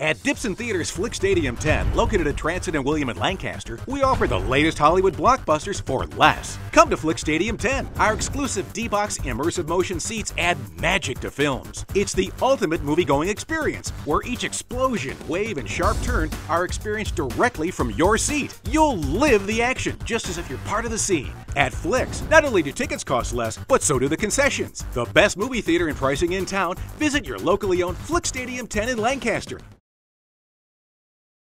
At Dipson Theaters Flix Stadium 10, located at Transit and William in Lancaster, we offer the latest Hollywood blockbusters for less. Come to Flix Stadium 10. Our exclusive D-Box immersive motion seats add magic to films. It's the ultimate movie-going experience, where each explosion, wave, and sharp turn are experienced directly from your seat. You'll live the action, just as if you're part of the scene. At Flix, not only do tickets cost less, but so do the concessions. The best movie theater and pricing in town, visit your locally owned Flix Stadium 10 in Lancaster